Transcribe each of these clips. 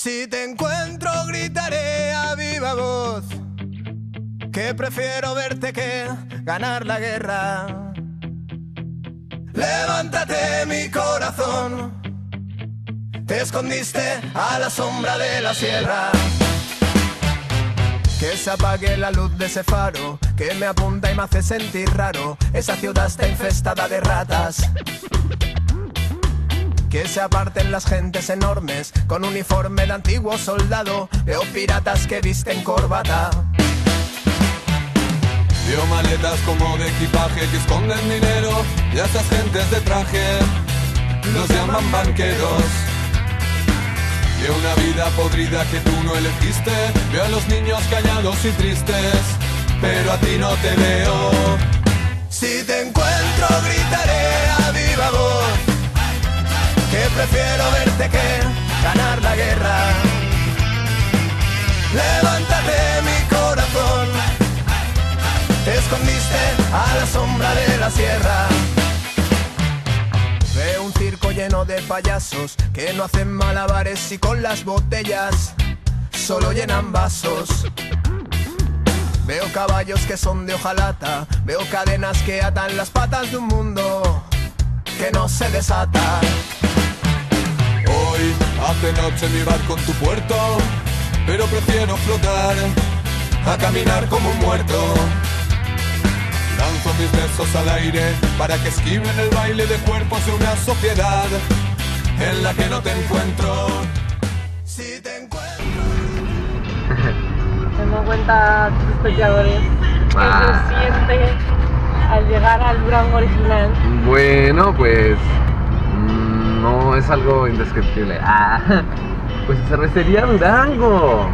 Si te encuentro gritaré a viva voz que prefiero verte que ganar la guerra. Levántate mi corazón, te escondiste a la sombra de la sierra. Que se apague la luz de ese faro que me apunta y me hace sentir raro. Esa ciudad está infestada de ratas. Que se aparten las gentes enormes con uniforme de antiguo soldado. Veo piratas que visten corbata. Veo maletas como de equipaje que esconden dinero y a esas gentes de traje los llaman banqueros. Veo una vida podrida que tú no elegiste. Veo a los niños callados y tristes, pero a ti no te veo. Si te encuentro gritaré a viva voz que prefiero verte que ganar la guerra. Levántate mi corazón, te escondiste a la sombra de la sierra. Veo un circo lleno de payasos que no hacen malabares y con las botellas solo llenan vasos. Veo caballos que son de hojalata, veo cadenas que atan las patas de un mundo que no se desata. Hoy hace noche mi barco en tu puerto, pero prefiero flotar a caminar como un muerto. Lanzo mis besos al aire para que esquiven el baile de cuerpos de una sociedad en la que no te encuentro. Si te encuentro. Teniendo en cuenta tus espectadores, Ah. ¿qué se siente al llegar al Durango original? Bueno, pues no es algo indescriptible. Ah, pues cervecería Durango.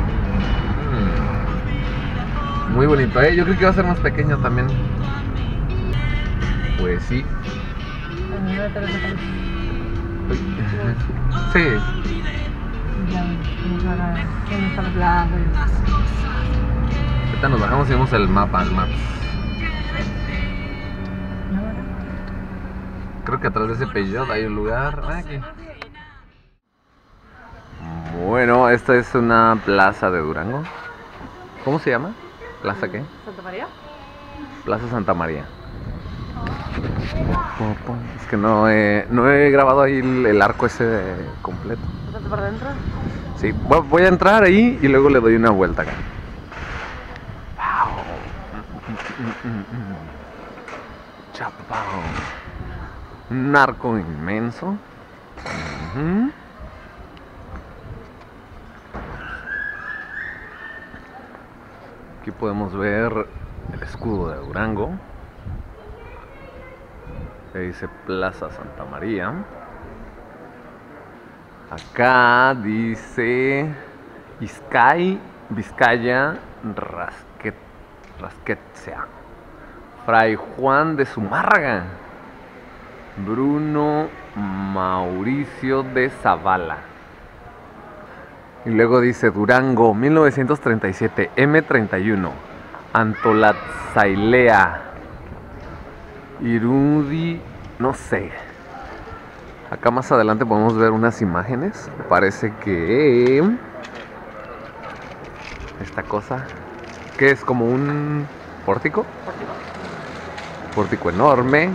Mm, Muy bonito, ¿eh? Yo creo que va a ser más pequeño también. Pues sí. Sí. Ahorita nos bajamos y vemos el mapa, el maps. Creo que atrás de ese Peugeot hay un lugar. Ah, aquí. Bueno, esta es una plaza de Durango. ¿Cómo se llama? ¿Plaza qué? ¿Santa María? Plaza Santa María. Es que no he, no he grabado ahí el, el arco ese completo. ¿Estás por dentro? Sí, voy, voy a entrar ahí y luego le doy una vuelta acá. Wow. Chapao. Un arco inmenso. Aquí podemos ver el escudo de Durango. Que dice Plaza Santa María. Acá dice Vizcay, Vizcaya, Rasquet, Rasquetzea. Fray Juan de Zumárraga. Bruno Mauricio de Zavala. Y luego dice Durango, 1937, M31. Antolatzailea. Irudi, no sé. Acá más adelante podemos ver unas imágenes. Parece que esta cosa, que es como un pórtico, pórtico enorme.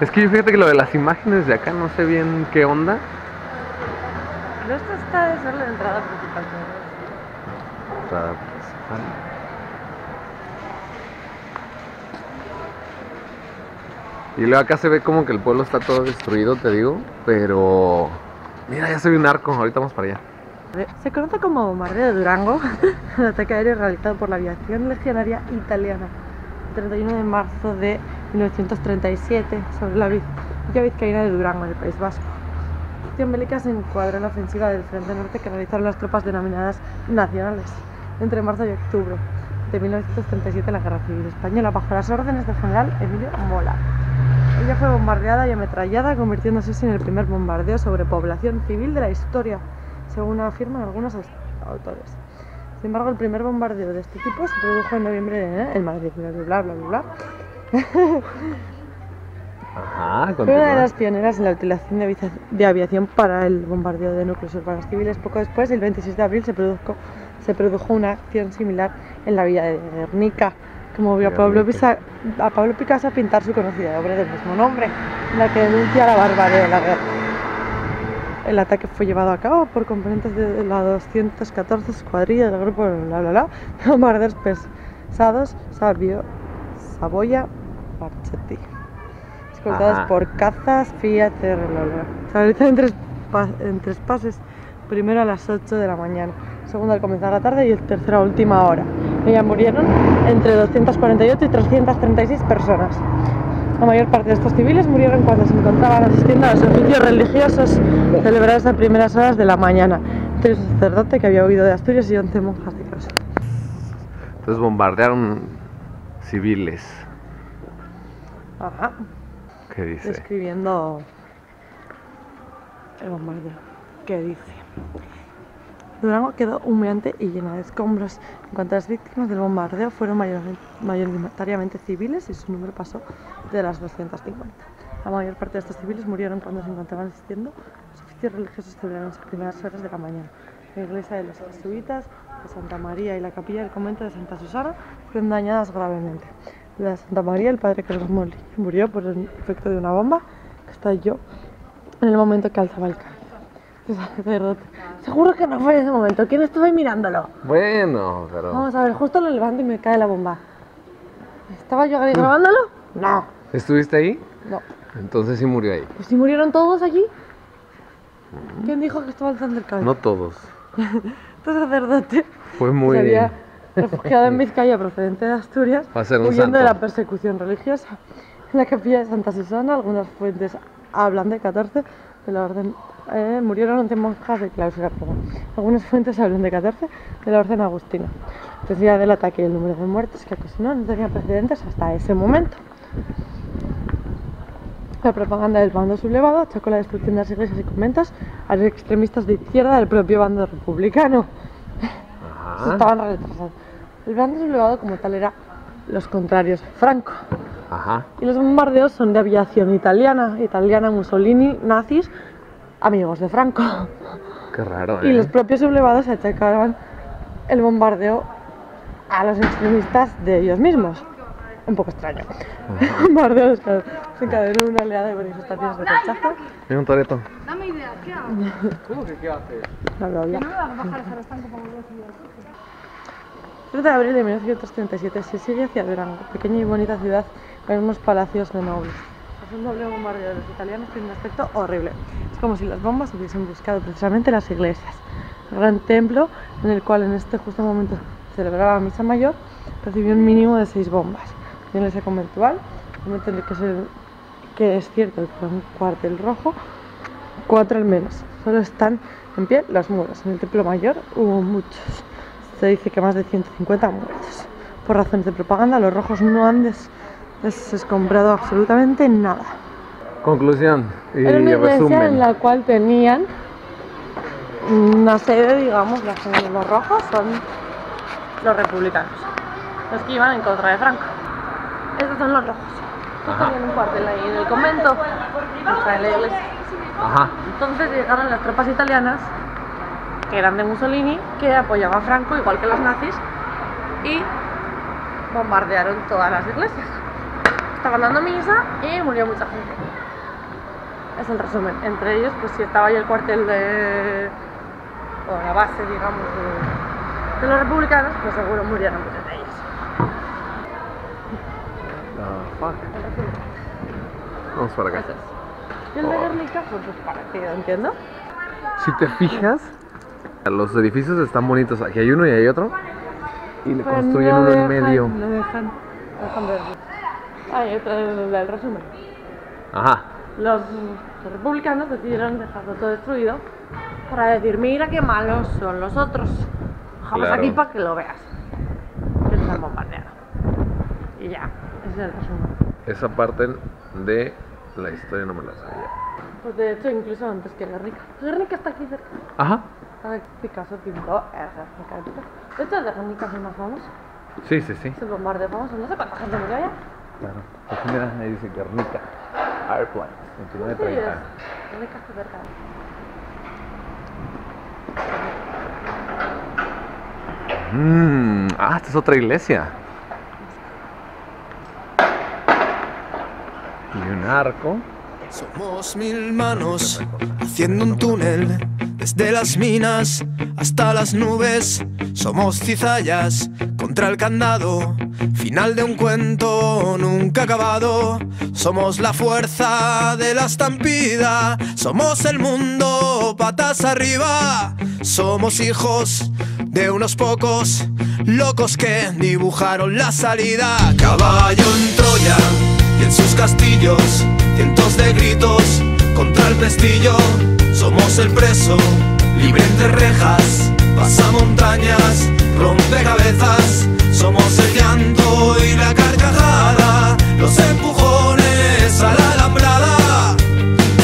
Es que yo fíjate que lo de las imágenes de acá no sé bien qué onda. Pero esta está de ser la entrada principal. Entrada principal. Y luego acá se ve como que el pueblo está todo destruido, te digo. Pero. Mira, ya se ve un arco. Ahorita vamos para allá. Se conoce como bombardeo de Durango, el ataque aéreo realizado por la aviación legionaria italiana el 31 de marzo de 1937 sobre la vizcaína de Durango, en el País Vasco. La acción bélica se encuadra en la ofensiva del Frente Norte que realizaron las tropas denominadas nacionales entre marzo y octubre de 1937 en la Guerra Civil Española bajo las órdenes del general Emilio Mola. Ella fue bombardeada y ametrallada, convirtiéndose en el primer bombardeo sobre población civil de la historia, según afirman algunos autores. Sin embargo, el primer bombardeo de este tipo se produjo en noviembre de, en Madrid, bla, bla, bla, bla. Ajá, Fue una de las pioneras en la utilización de, aviación- de aviación para el bombardeo de núcleos urbanos civiles. Poco después, el 26 de abril, se produjo, se produjo una acción similar en la villa de Guernica, que movió a Pablo. Pisa- a Pablo Picasso a pintar su conocida obra del mismo nombre, en la que denuncia la barbarie de la guerra. El ataque fue llevado a cabo por componentes de la 214 escuadrilla del grupo bla bla bla, de bombarderos pesados Sabio, Saboya, Marchetti escoltados Ajá. por cazas Fiat bla. Se realizan en tres, en tres pases, primero a las 8 de la mañana, segundo al comenzar la tarde y el tercero a última hora. Ella murieron entre 248 y 336 personas. La mayor parte de estos civiles murieron cuando se encontraban asistiendo a los servicios religiosos celebrados a primeras horas de la mañana. Entre un sacerdote que había huido de Asturias y 11 monjas de clase. Entonces bombardearon civiles. Ajá. ¿Qué dice? describiendo el bombardeo. ¿Qué dice? Durango quedó humeante y llena de escombros. En cuanto a las víctimas del bombardeo, fueron mayoritariamente civiles y su número pasó de las 250. La mayor parte de estos civiles murieron cuando se encontraban asistiendo los oficios religiosos celebrados a primeras horas de la mañana. La iglesia de los jesuitas, de Santa María y la capilla del convento de Santa Susana fueron dañadas gravemente. La de Santa María, el padre Carlos Molí, murió por el efecto de una bomba que estalló en el momento que alzaba el. El sacerdote. Seguro que no fue en ese momento. ¿Quién estaba ahí mirándolo? Bueno, pero. Vamos a ver, justo lo levanto y me cae la bomba. ¿Estaba yo grabándolo? No. ¿Estuviste ahí? No. Entonces sí murió ahí. Pues si murieron todos allí. ¿Quién dijo que estaba alzando el cáliz? No todos. Este sacerdote Fue muy. había refugiado en Vizcaya procedente de Asturias, Va a ser un huyendo de la persecución religiosa. En la capilla de Santa Susana, algunas fuentes hablan de 14 de la orden. eh, murieron 11 monjas de clausura. perdón. Algunas fuentes hablan de 14 de la orden agustina. La intensidad del ataque y el número de muertes que ocasionó no tenía precedentes hasta ese momento. La propaganda del bando sublevado achacó la destrucción de las iglesias y conventos a los extremistas de izquierda del propio bando republicano. Ajá. Estaban retrasados. El plan de sublevado como tal era los contrarios Franco. Ajá. Y los bombardeos son de aviación italiana, italiana, Mussolini, nazis, amigos de Franco. Qué raro, ¿eh? Y los propios sublevados atacaban el bombardeo a los extremistas de ellos mismos. Un poco extraño. El bombardeo desencadenó una oleada de manifestaciones de rechazo. En un toreto. Dame idea, ¿qué hago? ¿Cómo que qué haces? No, no, no. 3 de abril de 1937 se sigue hacia Durango, pequeña y bonita ciudad con unos palacios de nobles. Tras un doble bombardeo de los italianos tiene un aspecto horrible. Es como si las bombas hubiesen buscado precisamente las iglesias. El gran templo, en el cual en este justo momento celebraba misa mayor, recibió un mínimo de seis bombas. La iglesia conventual, que, se, que es cierto que fue un cuartel rojo, cuatro al menos. Solo están en pie los muros. En el templo mayor hubo muchos. Se dice que más de 150 muertos. Por razones de propaganda, los rojos no han des- desescombrado absolutamente nada. Conclusión y Era una iglesia resumen. en la cual tenían una sede, digamos, la sede de los rojos son los republicanos, los que iban en contra de Franco. Estos son los rojos. Ajá. Tenían un cuartel ahí en el convento, en la iglesia. Ajá. Entonces llegaron las tropas italianas, que eran de Mussolini, que apoyaban a Franco, igual que los nazis, y bombardearon todas las iglesias. Estaban dando misa y murió mucha gente. Es el resumen. Entre ellos, pues si estaba ahí el cuartel de. o la base, digamos, de, de los republicanos, pues seguro murieron muchos de ellos. Ah, fuck. Vamos para acá. Es. Y el de Guernica, pues, pues parecido, entiendo. Si te fijas, los edificios están bonitos. Aquí hay uno y hay otro. Y le construyen no uno en medio. No dejan. dejan ver. Y otra el, el resumen. Ajá. Los, republicanos decidieron dejarlo todo destruido para decir, mira qué malos son los otros. Claro. aquí para que lo veas. Que nos han bombardeado. Y ya, ese es el resumen. Esa parte de la historia no me la sabía. Pues de hecho, incluso antes que Guernica. Guernica está aquí cerca. Ajá. Picasso pintó el Guernica de hecho, el de Guernica es el más famoso. Sí, sí, sí. Es el bombardeo famoso. No sé cuánta gente murió allá. Claro. Pues mira, ahí dice Guernica. Airplane, 29.30. ¿Dónde casi cerca? Mm, ah, esta es otra iglesia. Y un arco. Somos mil manos haciendo un túnel desde las minas hasta las nubes. Somos cizallas contra el candado, final de un cuento nunca acabado. Somos la fuerza de la estampida, somos el mundo patas arriba. Somos hijos de unos pocos locos que dibujaron la salida. Caballo en Troya y en sus castillos, cientos de gritos contra el pestillo. Somos el preso, libre entre rejas, pasa montañas, rompe cabezas. Somos el llanto y la carcajada, los empujones a la alambrada.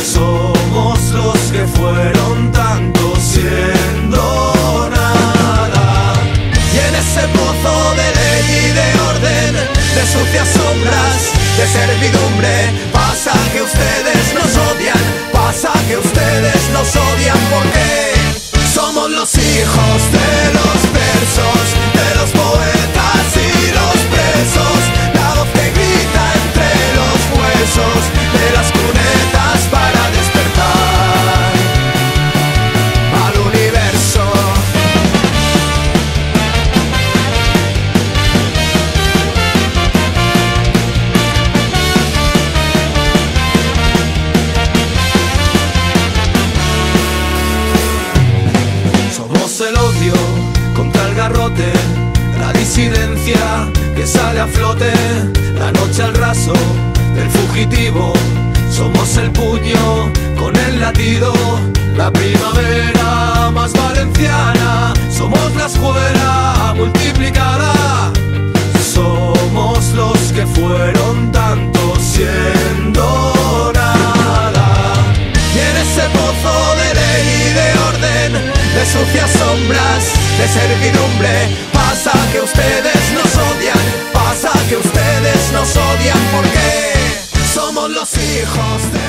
Somos los que fueron tanto siendo nada. Y en ese pozo de ley y de orden, de sucias sombras, de servidumbre, pasa que ustedes odian, que ustedes nos odian porque somos los hijos de que sale a flote, la noche al raso del fugitivo. Somos el puño con el latido, la primavera más valenciana. Somos la escuela multiplicada. Somos los que fueron tanto siendo nada. Y en ese pozo de ley y de orden, de sucias sombras, de servidumbre, ustedes nos odian, pasa que ustedes nos odian porque somos los hijos de...